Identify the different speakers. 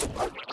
Speaker 1: you